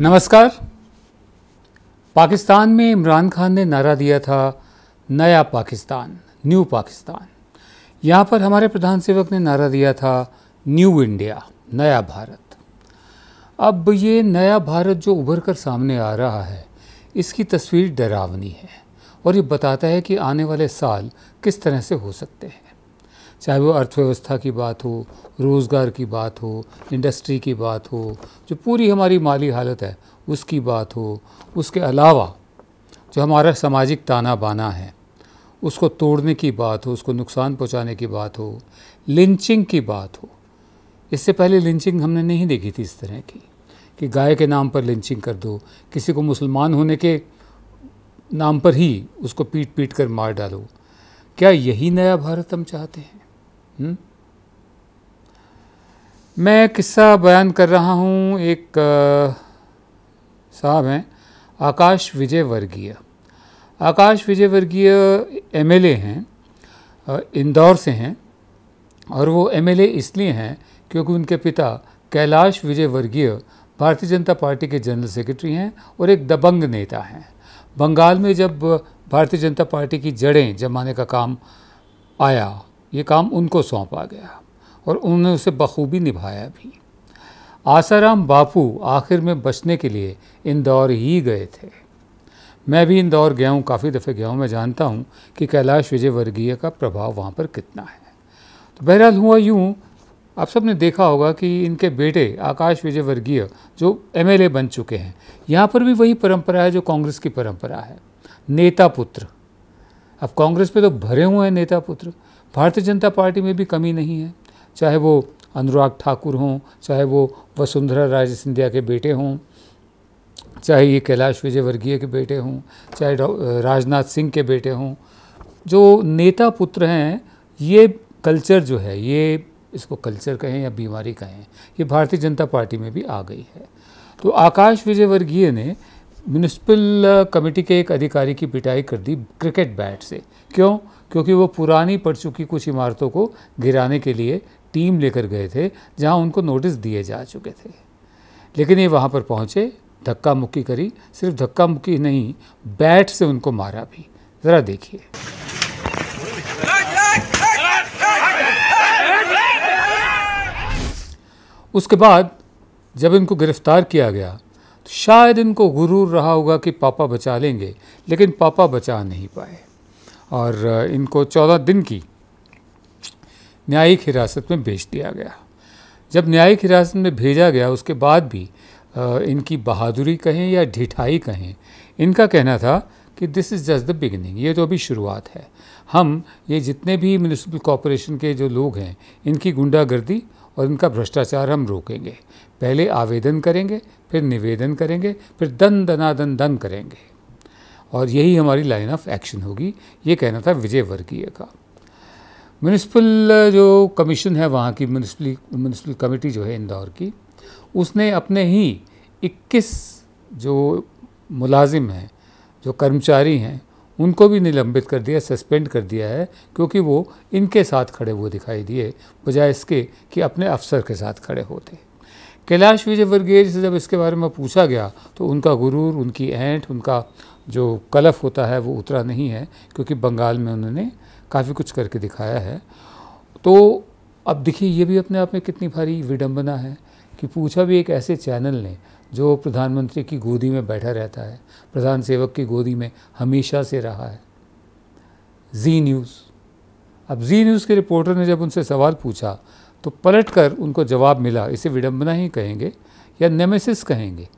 नमस्कार। पाकिस्तान में इमरान खान ने नारा दिया था, नया पाकिस्तान, न्यू पाकिस्तान। यहाँ पर हमारे प्रधान सेवक ने नारा दिया था, न्यू इंडिया, नया भारत। अब ये नया भारत जो उभर कर सामने आ रहा है, इसकी तस्वीर डरावनी है और ये बताता है कि आने वाले साल किस तरह से हो सकते हैं। चाहे वो अर्थव्यवस्था की बात हो, रोज़गार की बात हो इंडस्ट्री की बात हो, जो पूरी हमारी माली हालत है, उसकी बात हो, उसके अलावा जो हमारा सामाजिक ताना बाना है, उसको तोड़ने की बात हो, उसको नुकसान पहुँचाने की बात हो लिंचिंग की बात हो, इससे पहले लिंचिंग हमने नहीं देखी थी इस तरह की, कि गाय के नाम पर लिंचिंग कर दो, किसी को मुसलमान होने के नाम पर ही उसको पीट पीट कर मार डालो। क्या यही नया भारत हम चाहते हैं? हम्म? मैं किस्सा बयान कर रहा हूँ। एक साहब हैं। आकाश विजय वर्गीय आकाश विजय वर्गीय एमएलए हैं इंदौर से हैं और वो एमएलए इसलिए हैं क्योंकि उनके पिता कैलाश विजय वर्गीय भारतीय जनता पार्टी के जनरल सेक्रेटरी हैं और एक दबंग नेता हैं। बंगाल में जब भारतीय जनता पार्टी की जड़ें जमाने का काम आया ये काम उनको सौंपा गया और उन्होंने उसे बखूबी निभाया भी। आसाराम बापू आखिर में बचने के लिए इंदौर ही गए थे। मैं भी इंदौर गया हूँ, काफ़ी दफ़े गया हूँ। मैं जानता हूँ कि कैलाश विजय वर्गीय का प्रभाव वहाँ पर कितना है। तो बहरहाल हुआ यूँ, आप सबने देखा होगा कि इनके बेटे आकाश विजय वर्गीय जो एमएलए बन चुके हैं, यहाँ पर भी वही परंपरा है जो कांग्रेस की परंपरा है, नेता पुत्र। अब कांग्रेस पे तो भरे हुए हैं नेता पुत्र। भारतीय जनता पार्टी में भी कमी नहीं है। चाहे वो अनुराग ठाकुर हों, चाहे वो वसुंधरा राजे सिंधिया के बेटे हों, चाहे ये कैलाश विजयवर्गीय के बेटे हों, चाहे राजनाथ सिंह के बेटे हों, जो नेता पुत्र हैं, ये कल्चर जो है, ये इसको कल्चर कहें या बीमारी कहें, ये भारतीय जनता पार्टी में भी आ गई है। तो आकाश विजयवर्गीय ने म्यूनिसिपल कमेटी के एक अधिकारी की पिटाई कर दी क्रिकेट बैट से। क्यों? क्योंकि वो पुरानी पड़ चुकी कुछ इमारतों को गिराने के लिए टीम लेकर गए थे, जहाँ उनको नोटिस दिए जा चुके थे। लेकिन ये वहाँ पर पहुँचे, धक्का मुक्की करी, सिर्फ़ धक्का मुक्की नहीं, बैट से उनको मारा भी। ज़रा देखिए। उसके बाद जब इनको गिरफ़्तार किया गया तो शायद इनको गुरूर रहा होगा कि पापा बचा लेंगे, लेकिन पापा बचा नहीं पाए। और इनको चौदह दिन की न्यायिक हिरासत में भेज दिया गया। जब न्यायिक हिरासत में भेजा गया, उसके बाद भी इनकी बहादुरी कहें या ढिठाई कहें, इनका कहना था कि this is just the beginning ये तो अभी शुरुआत है। हम, ये जितने भी म्यूनिसिपल कॉरपोरेशन के जो लोग हैं, इनकी गुंडागर्दी और इनका भ्रष्टाचार हम रोकेंगे। पहले आवेदन करेंगे, फिर निवेदन करेंगे, फिर दन दनादन दन करेंगे। और यही हमारी लाइन ऑफ़ एक्शन होगी। ये कहना था विजय वर्गीय का। म्यूनसिपल जो कमीशन है वहाँ की म्यूनिसिपल म्यूनसिपल कमेटी जो है इंदौर की, उसने अपने ही 21 जो मुलाजिम हैं, जो कर्मचारी हैं, उनको भी निलंबित कर दिया सस्पेंड कर दिया है, क्योंकि वो इनके साथ खड़े हुए दिखाई दिए, बजाय इसके कि अपने अफसर के साथ खड़े होते। कैलाश विजयवर्गीय से जब इसके बारे में पूछा गया तो उनका गुरूर, उनकी ऐंठ, उनका जो कलफ होता है वो उतरा नहीं है, क्योंकि बंगाल में उन्होंने काफ़ी कुछ करके दिखाया है। तो अब देखिए, ये भी अपने आप में कितनी भारी विडंबना है कि पूछा भी एक ऐसे चैनल ने जो प्रधानमंत्री की गोदी में बैठा रहता है, प्रधान सेवक की गोदी में हमेशा से रहा है। Zee News. अब जी न्यूज़ के रिपोर्टर ने जब उनसे सवाल पूछा तो पलट कर उनको जवाब मिला, इसे विडंबना ही कहेंगे या नेमेसिस कहेंगे।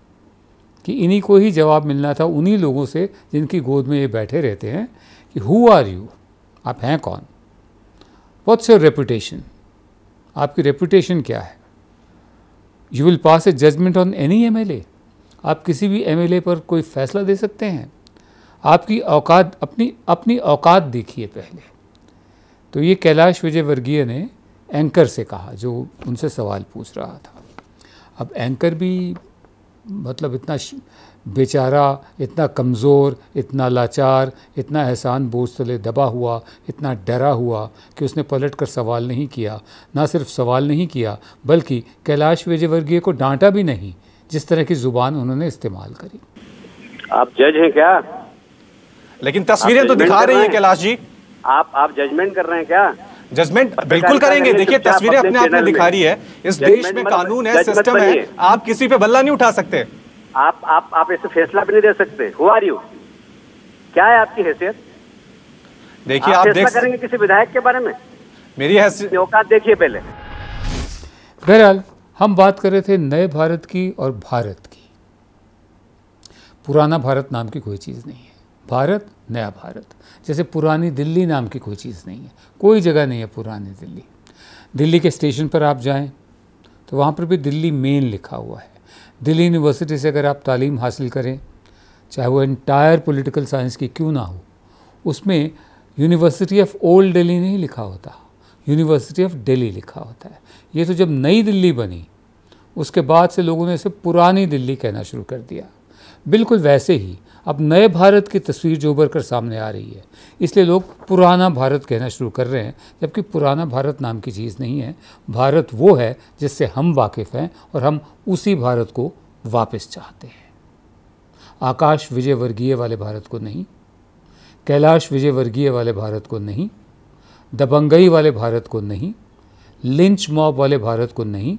कि इन्हीं को ही जवाब मिलना था उन्हीं लोगों से जिनकी गोद में ये बैठे रहते हैं कि हु आर यू आप हैं कौन? वॉट्स योर रेपुटेशन आपकी रेपुटेशन क्या है? You will pass a judgment on any MLA आप किसी भी एमएलए पर कोई फैसला दे सकते हैं। आपकी औकात, अपनी अपनी औकात देखिए पहले। तो ये कैलाश विजय वर्गीय ने एंकर से कहा, जो उनसे सवाल पूछ रहा था। अब एंकर भी मतलब इतना बेचारा इतना कमज़ोर इतना लाचार इतना एहसान बोझ तले दबा हुआ इतना डरा हुआ कि उसने पलट कर सवाल नहीं किया। ना सिर्फ़ सवाल नहीं किया बल्कि कैलाश विजयवर्गीय को डांटा भी नहीं जिस तरह की ज़ुबान उन्होंने इस्तेमाल करी। आप जज हैं क्या? लेकिन तस्वीरें तो दिखा रही हैं कैलाश जी। आप आप जजमेंट कर रहे हैं क्या? जजमेंट बिल्कुल करेंगे। देखिए तस्वीरें अपने आप में दिखा रही है। इस देश में कानून है सिस्टम है आप किसी पे बल्ला नहीं उठा सकते। आप आप आप इसे फैसला भी नहीं दे सकते। हुआ आर यू क्या है आपकी हैसियत? देखिए आप, आप देख करेंगे किसी विधायक के बारे में? मेरी हैसियत औकात देखिए पहले। बहरहाल हम बात कर रहे थे नए भारत की और भारत की। पुराना भारत नाम की कोई चीज़ नहीं है। भारत, नया भारत। जैसे पुरानी दिल्ली नाम की कोई चीज़ नहीं है। कोई जगह नहीं है पुरानी दिल्ली। दिल्ली के स्टेशन पर आप जाएँ तो वहाँ पर भी दिल्ली मेन लिखा हुआ है। दिल्ली यूनिवर्सिटी से अगर आप तालीम हासिल करें, चाहे वो इंटायर पॉलिटिकल साइंस की क्यों ना हो, उसमें यूनिवर्सिटी ऑफ़ ओल्ड दिल्ली नहीं लिखा होता। यूनिवर्सिटी ऑफ़ दिल्ली लिखा होता है। ये तो जब नई दिल्ली बनी, उसके बाद से लोगों ने इसे पुरानी दिल्ली कहना शुरू कर दिया। बिल्कुल वैसे ही अब नए भारत की तस्वीर जो उभर कर सामने आ रही है। इसलिए लोग पुराना भारत कहना शुरू कर रहे हैं, जबकि पुराना भारत नाम की चीज़ नहीं है। भारत वो है जिससे हम वाकिफ़ हैं और हम उसी भारत को वापस चाहते हैं। आकाश विजय वर्गीय वाले भारत को नहीं, कैलाश विजय वर्गीय वाले भारत को नहीं, दबंगई वाले भारत को नहीं, लिंच मॉब वाले भारत को नहीं,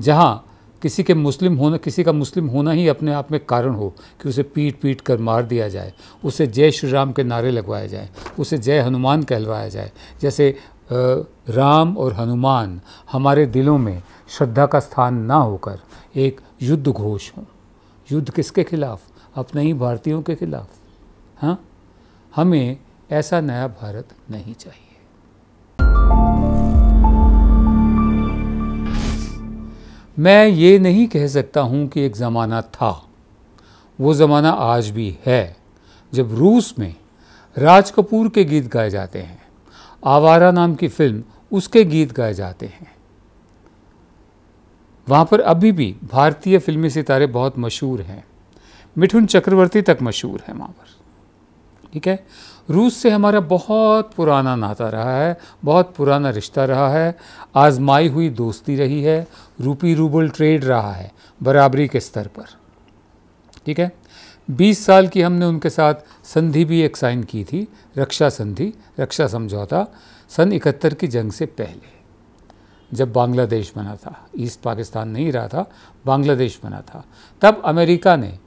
जहाँ किसी के मुस्लिम होना, किसी का मुस्लिम होना ही अपने आप में कारण हो कि उसे पीट पीट कर मार दिया जाए, उसे जय श्री राम के नारे लगवाए जाए, उसे जय हनुमान कहलवाया जाए। जैसे राम और हनुमान हमारे दिलों में श्रद्धा का स्थान ना होकर एक युद्ध घोष हो। युद्ध किसके खिलाफ? अपने ही भारतीयों के खिलाफ। हाँ? हमें ऐसा नया भारत नहीं चाहिए। मैं ये नहीं कह सकता हूँ कि एक ज़माना था, वो ज़माना आज भी है, जब रूस में राज कपूर के गीत गाए जाते हैं। आवारा नाम की फ़िल्म उसके गीत गाए जाते हैं। वहाँ पर अभी भी भारतीय फिल्मी सितारे बहुत मशहूर हैं। मिठुन चक्रवर्ती तक मशहूर है वहाँ पर। ठीक है? रूस से हमारा बहुत पुराना नाता रहा है, बहुत पुराना रिश्ता रहा है, आजमाई हुई दोस्ती रही है, रूपी रूबल ट्रेड रहा है, बराबरी के स्तर पर। ठीक है? 20 साल की हमने उनके साथ संधि भी एक साइन की थी, रक्षा संधि, रक्षा समझौता, सन इकहत्तर की जंग से पहले। जब बांग्लादेश बना था, ईस्ट पाकिस्तान नहीं रहा था, बांग्लादेश बना था, तब अमेरिका ने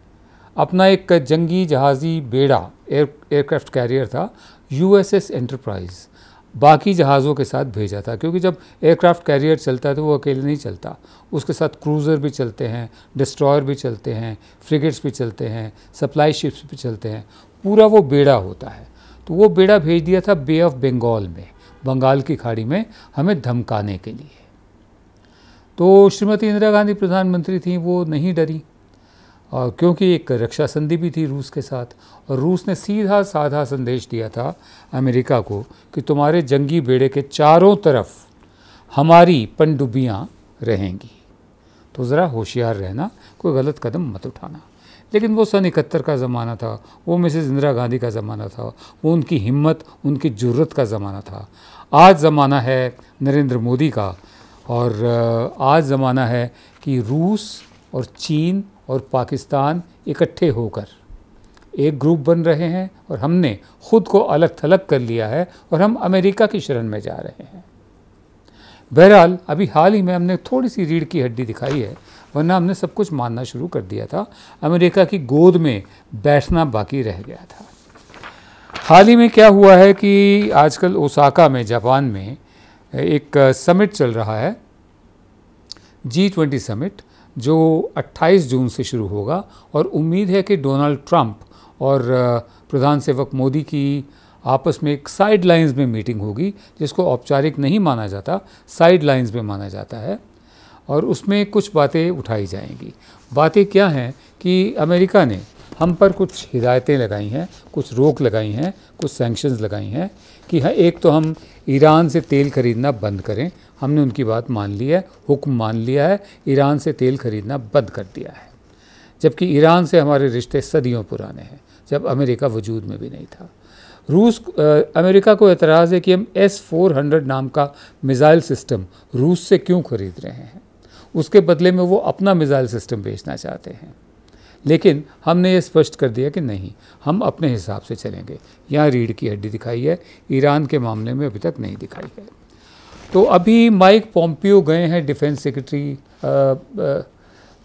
अपना एक जंगी जहाज़ी बेड़ा एयर एयरक्राफ्ट कैरियर था यूएसएस एंटरप्राइज बाकी जहाज़ों के साथ भेजा था, क्योंकि जब एयरक्राफ्ट कैरियर चलता है तो वो अकेले नहीं चलता। उसके साथ क्रूज़र भी चलते हैं डिस्ट्रॉयर भी चलते हैं फ्रिगेट्स भी चलते हैं सप्लाई शिप्स भी चलते हैं, पूरा वो बेड़ा होता है। तो वो बेड़ा भेज दिया था बे ऑफ़ बंगाल में, बंगाल की खाड़ी में, हमें धमकाने के लिए। तो श्रीमती इंदिरा गांधी प्रधानमंत्री थी, वो नहीं डरी। और क्योंकि एक रक्षा संधि भी थी रूस के साथ। और रूस ने सीधा साधा संदेश दिया था अमेरिका को कि तुम्हारे जंगी बेड़े के चारों तरफ़ हमारी पनडुब्बियाँ रहेंगी। तो ज़रा होशियार रहना, कोई गलत कदम मत उठाना। लेकिन वो सन इकहत्तर का ज़माना था, वो मिसेज इंदिरा गांधी का ज़माना था, वो उनकी हिम्मत, उनकी ज़रूरत का ज़माना था। आज ज़माना है नरेंद्र मोदी का, और आज ज़माना है कि रूस और चीन और पाकिस्तान इकट्ठे होकर एक ग्रुप बन रहे हैं और हमने खुद को अलग थलग कर लिया है और हम अमेरिका की शरण में जा रहे हैं। बहरहाल, अभी हाल ही में हमने थोड़ी सी रीढ़ की हड्डी दिखाई है, वरना हमने सब कुछ मानना शुरू कर दिया था। अमेरिका की गोद में बैठना बाकी रह गया था। हाल ही में क्या हुआ है कि आजकल ओसाका में, जापान में एक समिट चल रहा है, जी ट्वेंटी समिट। जो 28 जून से शुरू होगा और उम्मीद है कि डोनाल्ड ट्रंप और प्रधान सेवक मोदी की आपस में एक साइड लाइंस में मीटिंग होगी, जिसको औपचारिक नहीं माना जाता साइड लाइंस में माना जाता है, और उसमें कुछ बातें उठाई जाएँगी। बातें क्या हैं कि अमेरिका ने हम पर कुछ हिदायतें लगाई हैं, कुछ रोक लगाई हैं, कुछ सैंक्शंस लगाई हैं कि हाँ एक तो हम ईरान से तेल खरीदना बंद करें हमने उनकी बात मान ली है, हुक्म मान लिया है, ईरान से तेल खरीदना बंद कर दिया है। जबकि ईरान से हमारे रिश्ते सदियों पुराने हैं, जब अमेरिका वजूद में भी नहीं था। रूस अमेरिका को एतराज़ है कि हम एस फोर हंड्रेड नाम का मिज़ाइल सिस्टम रूस से क्यों खरीद रहे हैं? उसके बदले में वो अपना मिज़ाइल सिस्टम बेचना चाहते हैं। लेकिन हमने ये स्पष्ट कर दिया कि नहीं, हम अपने हिसाब से चलेंगे। यहाँ रीढ़ की हड्डी दिखाई है, ईरान के मामले में अभी तक नहीं दिखाई है। तो अभी माइक पॉम्पियो गए हैं defence secretary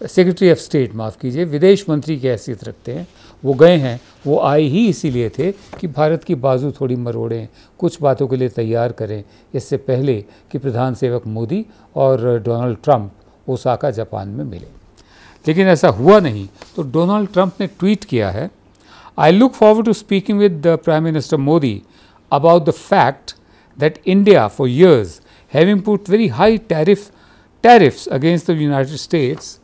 secretary of state, माफ़ कीजिए, विदेश मंत्री की हैसियत रखते हैं, वो गए हैं, वो आए ही इसीलिए थे कि भारत की बाजू थोड़ी मरोड़ें, कुछ बातों के लिए तैयार करें, इससे पहले कि प्रधान सेवक मोदी और डोनाल्ड ट्रंप ओसाका, जापान में मिले। लेकिन ऐसा हुआ नहीं तो डोनाल्ड ट्रंप ने ट्वीट किया है I look forward to speaking with the prime minister Modi about the fact that India for years having put very high tariff tariffs against the United States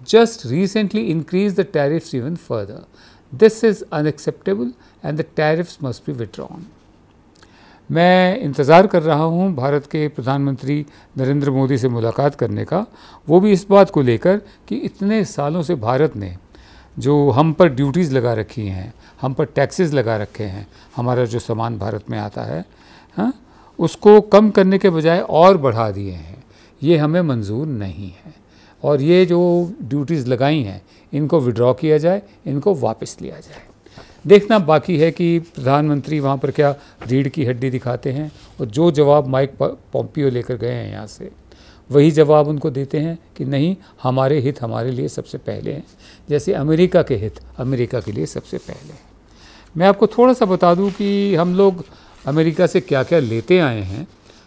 just recently increased the tariffs even further. This is unacceptable and the tariffs must be withdrawn. मैं इंतज़ार कर रहा हूँ भारत के प्रधानमंत्री नरेंद्र मोदी से मुलाकात करने का वो भी इस बात को लेकर कि इतने सालों से भारत ने जो हम पर ड्यूटीज़ लगा रखी हैं हम पर टैक्सेस लगा रखे हैं हमारा जो सामान भारत में आता है हाँ उसको कम करने के बजाय और बढ़ा दिए हैं। ये हमें मंजूर नहीं है। और ये जो ड्यूटीज़ लगाई हैं, इनको विड्रॉ किया जाए, इनको वापस लिया जाए। देखना बाकी है कि प्रधानमंत्री वहाँ पर क्या रीढ़ की हड्डी दिखाते हैं और जो जवाब माइक पॉम्पियो लेकर गए हैं यहाँ से, वही जवाब उनको देते हैं कि नहीं, हमारे हित हमारे लिए सबसे पहले हैं। जैसे अमेरिका के हित अमेरिका के लिए सबसे पहले हैं। मैं आपको थोड़ा सा बता दूँ कि हम लोग अमेरिका से क्या क्या लेते आए हैं,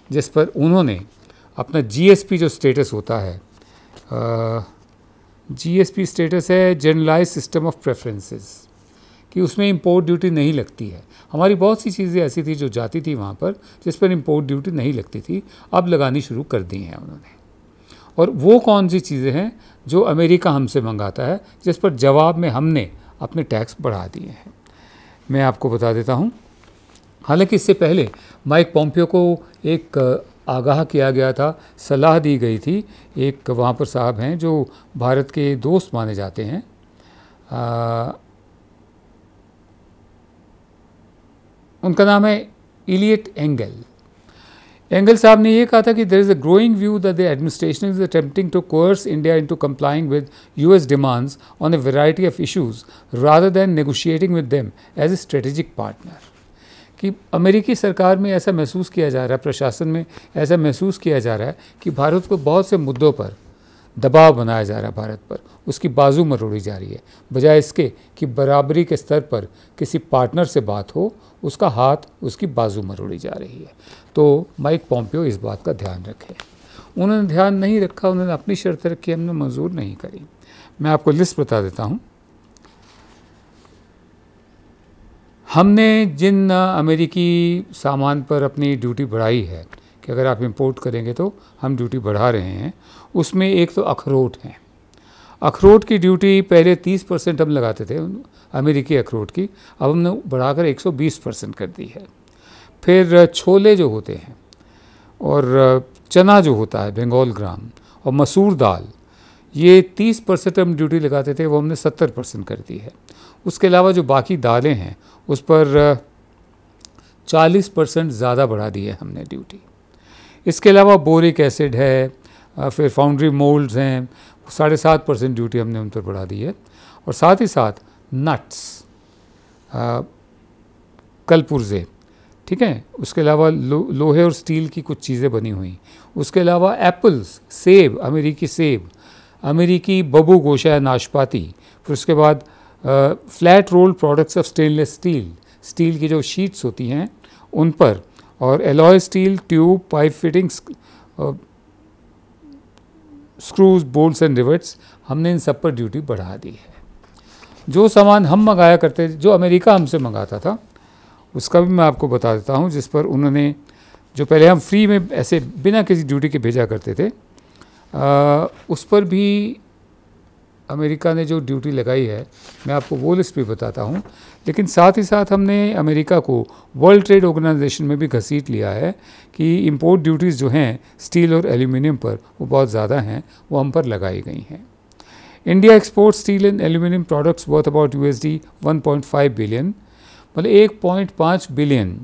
जिस पर उन्होंने अपना जीएसपी जो स्टेटस होता है जीएसपी स्टेटस है जनरलाइज सिस्टम ऑफ़ प्रेफरेंसेस कि उसमें इंपोर्ट ड्यूटी नहीं लगती है। हमारी बहुत सी चीज़ें ऐसी थी जो जाती थी वहाँ पर, जिस पर इंपोर्ट ड्यूटी नहीं लगती थी, अब लगानी शुरू कर दी हैं उन्होंने। और वो कौन सी चीज़ें हैं जो अमेरिका हमसे मंगाता है, जिस पर जवाब में हमने अपने टैक्स बढ़ा दिए हैं। मैं आपको बता देता हूँ हालाँकि इससे पहले माइक पॉम्पियो को एक आगाह किया गया था सलाह दी गई थी एक वहाँ पर साहब हैं जो भारत के दोस्त माने जाते हैं। आ, उनका नाम है इलियट एंगल। एंगल साहब ने यह कहा था कि there is a growing view the administration is attempting to coerce India into complying with US demands on a variety of issues rather than negotiating with them as a strategic partner कि अमेरिकी सरकार में ऐसा महसूस किया जा रहा है, प्रशासन में ऐसा महसूस किया जा रहा है कि भारत को बहुत से मुद्दों पर दबाव बनाया जा रहा है भारत पर। उसकी बाजू मरोड़ी जा रही है। बजाय इसके कि बराबरी के स्तर पर किसी पार्टनर से बात हो, उसका हाथ उसकी बाजू मरोड़ी जा रही है। तो माइक पॉम्पियो इस बात का ध्यान रखे। उन्होंने ध्यान नहीं रखा, उन्होंने अपनी शर्त रखी, हमने मंजूर नहीं करी। मैं आपको लिस्ट बता देता हूँ। हमने जिन अमेरिकी सामान पर अपनी ड्यूटी बढ़ाई है, कि अगर आप इंपोर्ट करेंगे तो हम ड्यूटी बढ़ा रहे हैं, उसमें एक तो अखरोट हैं। अखरोट की ड्यूटी पहले 30 परसेंट हम लगाते थे, अमेरिकी अखरोट की, अब हमने बढ़ाकर 120 परसेंट कर दी है। फिर छोले जो होते हैं, और चना जो होता है, बंगाल ग्राम, और मसूर दाल, ये 30 परसेंट हम ड्यूटी लगाते थे, वो हमने 70 परसेंट कर दी है। उसके अलावा जो बाकी दालें हैं उस पर 40 परसेंट ज़्यादा बढ़ा दी है हमने ड्यूटी। इसके अलावा बोरिक एसिड है फिर फाउंड्री मोल्ड्स हैं साढ़े सात परसेंट ड्यूटी हमने उन पर बढ़ा दी है। और साथ ही साथ नट्स कलपुर्जे ठीक है? उसके अलावा लो, लोहे और स्टील की कुछ चीज़ें बनी हुई। उसके अलावा एप्पल्स सेब अमेरिकी सेब अमेरिकी बबू गोशा नाशपाती फिर उसके बाद flat roll products of stainless steel steel की जो शीट्स होती हैं उन पर। और alloy steel tube pipe fittings screws bolts and rivets हमने इन सब पर ड्यूटी बढ़ा दी है। जो सामान हम मंगाया करते जो अमेरिका हमसे मंगाता था उसका भी मैं आपको बता देता हूँ जिस पर उन्होंने जो पहले हम फ्री में ऐसे बिना किसी ड्यूटी के भेजा करते थे आ, उस पर भी अमेरिका ने जो ड्यूटी लगाई है, मैं आपको वो लिस्ट भी बताता हूँ। लेकिन साथ ही साथ हमने अमेरिका को वर्ल्ड ट्रेड ऑर्गेनाइजेशन में भी घसीट लिया है कि इंपोर्ट ड्यूटीज़ जो हैं, स्टील और एल्यूमिनियम पर, वो बहुत ज़्यादा हैं, वो हम पर लगाई गई हैं। India export steel and aluminium products worth about U S D one point five billion मतलब एक पॉइंट पाँच बिलियन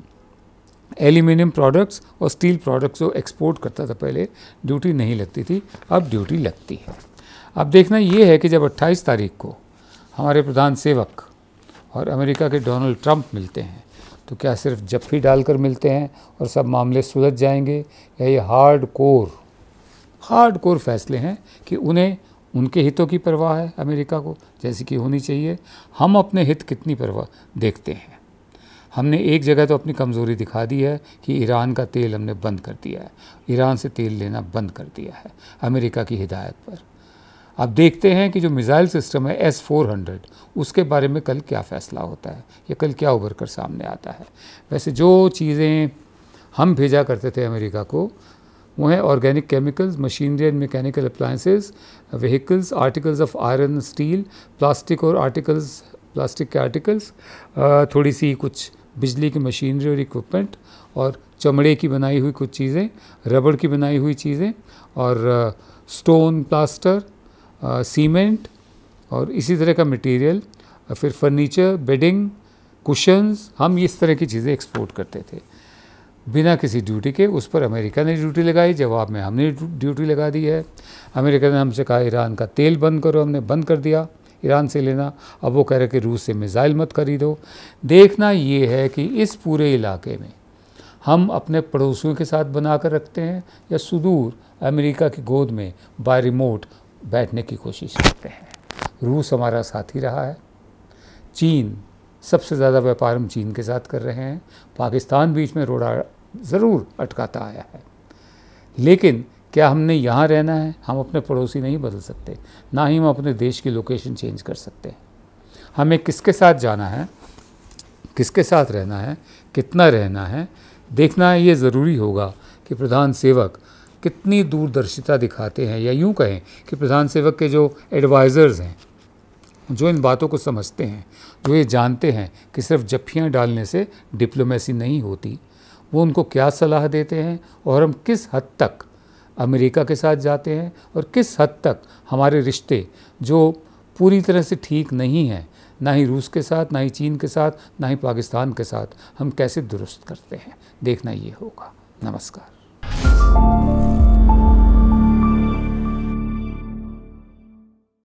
एल्यूमिनियम प्रोडक्ट्स और स्टील प्रोडक्ट्स जो एक्सपोर्ट करता था पहले, ड्यूटी नहीं लगती थी, अब ड्यूटी लगती है। अब देखना, ये है कि जब 28 तारीख को हमारे प्रधान सेवक और अमेरिका के डोनाल्ड ट्रंप मिलते हैं तो क्या सिर्फ़ जफ्फी डालकर मिलते हैं और सब मामले सुलझ जाएँगे? या ये हार्ड कोर हार्ड कोर फैसले हैं कि उन्हें, उनके हितों की परवाह है अमेरिका को, जैसे कि होनी चाहिए। हम अपने हित कितनी परवाह देखते हैं? हमने एक जगह तो अपनी कमज़ोरी दिखा दी है कि ईरान का तेल हमने बंद कर दिया है। ईरान से तेल लेना बंद कर दिया है अमेरिका की हिदायत पर। अब देखते हैं कि जो मिज़ाइल सिस्टम है एस फोर हंड्रेड, उसके बारे में कल क्या फ़ैसला होता है? या कल क्या उभर कर सामने आता है? वैसे जो चीज़ें हम भेजा करते थे अमेरिका को, वो हैं organic chemicals, machinery and mechanical appliances vehicles, articles of iron steel, plastic और आर्टिकल्स, प्लास्टिक के आर्टिकल्स थोड़ी सी कुछ बिजली की मशीनरी और इक्विपमेंट और चमड़े की बनाई हुई कुछ चीज़ें, रबड़ की बनाई हुई चीज़ें और स्टोन प्लास्टर सीमेंट और इसी तरह का मटेरियल फिर फर्नीचर बेडिंग कुशंस हम इस तरह की चीज़ें एक्सपोर्ट करते थे। बिना किसी ड्यूटी के उस पर अमेरिका ने ड्यूटी लगाई, जवाब में हमने ड्यूटी लगा दी है। अमेरिका ने हमसे कहा ईरान का तेल बंद करो। हमने बंद कर दिया ईरान से लेना। अब वो कह रहे कि रूस से मिज़ाइल मत खरीदो। देखना ये है कि इस पूरे इलाके में हम अपने पड़ोसियों के साथ बना कर रखते हैं या सुदूर अमेरिका की गोद में बाय रिमोट बैठने की कोशिश करते हैं। रूस हमारा साथी रहा है। चीन सबसे ज़्यादा व्यापार हम चीन के साथ कर रहे हैं। पाकिस्तान बीच में रोड़ा ज़रूर अटकाता आया है। लेकिन क्या हमने यहाँ रहना है? हम अपने पड़ोसी नहीं बदल सकते। ना ही हम अपने देश की लोकेशन चेंज कर सकते हैं। हमें किसके साथ जाना है? किसके साथ रहना है? कितना रहना है? देखना ये ज़रूरी होगा कि प्रधान सेवक कितनी दूरदर्शिता दिखाते हैं या यूँ कहें कि प्रधान सेवक के जो एडवाइज़र्स हैं, जो इन बातों को समझते हैं, जो ये जानते हैं कि सिर्फ़ जफियाँ डालने से डिप्लोमेसी नहीं होती, वो उनको क्या सलाह देते हैं और हम किस हद तक अमेरिका के साथ जाते हैं और किस हद तक हमारे रिश्ते जो पूरी तरह से ठीक नहीं हैं, ना ही रूस के साथ, ना ही चीन के साथ, ना ही पाकिस्तान के साथ, हम कैसे दुरुस्त करते हैं? देखना ये होगा। नमस्कार।